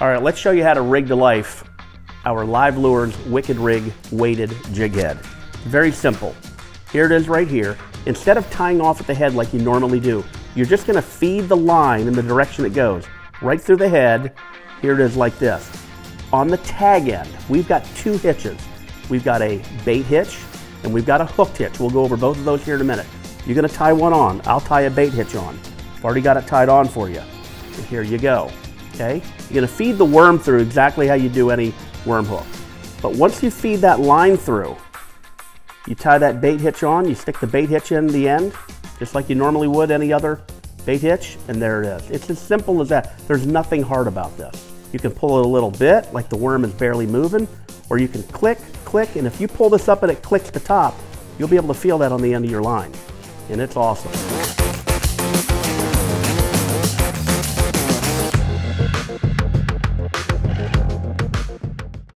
All right, let's show you how to rig to life our Live Lures Wicked Rig weighted jig head. Very simple. Here it is right here. Instead of tying off at the head like you normally do, you're just gonna feed the line in the direction it goes. Right through the head, here it is like this. On the tag end, we've got two hitches. We've got a bait hitch and we've got a hooked hitch. We'll go over both of those here in a minute. You're gonna tie one on. I'll tie a bait hitch on. I've already got it tied on for you. And here you go, okay? You're gonna feed the worm through exactly how you do any worm hook. But once you feed that line through, you tie that bait hitch on, you stick the bait hitch in the end, just like you normally would any other bait hitch, and there it is. It's as simple as that. There's nothing hard about this. You can pull it a little bit, like the worm is barely moving, or you can click, click, and if you pull this up and it clicks the top, you'll be able to feel that on the end of your line. And it's awesome.